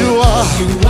you are.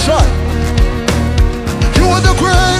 sunshine. You are the great.